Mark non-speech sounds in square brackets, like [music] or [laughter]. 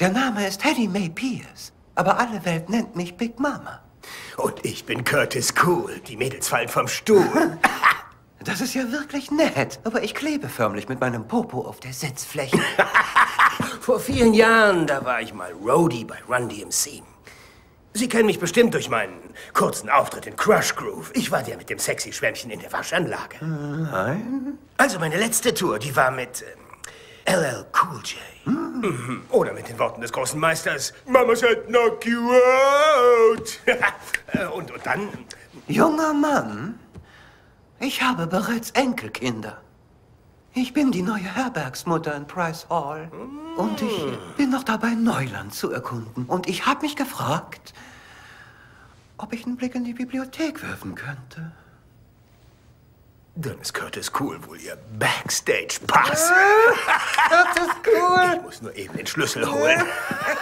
Der Name ist Hattie Mae Pierce, aber alle Welt nennt mich Big Mama. Und ich bin Curtis Cool. Die Mädels fallen vom Stuhl. [laughs] Das ist ja wirklich nett, aber ich klebe förmlich mit meinem Popo auf der Sitzfläche. [laughs] Vor vielen Jahren, da war ich mal Roadie bei Run DMC. Sie kennen mich bestimmt durch meinen kurzen Auftritt in Crush Groove. Ich war der mit dem sexy Schwämmchen in der Waschanlage. Nein? Also meine letzte Tour, die war mit ähm, LL Cool J. Mhm. Oder mit den Worten des großen Meisters, Mama said knock you out. [laughs] Äh, und, und dann, Junger Mann, ich habe bereits Enkelkinder. Ich bin die neue Herbergsmutter in Price Hall. Und ich bin noch dabei, Neuland zu erkunden. Und ich habe mich gefragt, ob ich einen Blick in die Bibliothek werfen könnte. Dann ist Curtis Cool wohl Ihr Backstage-Pass. Das ist cool. Ich muss nur eben den Schlüssel holen. [laughs]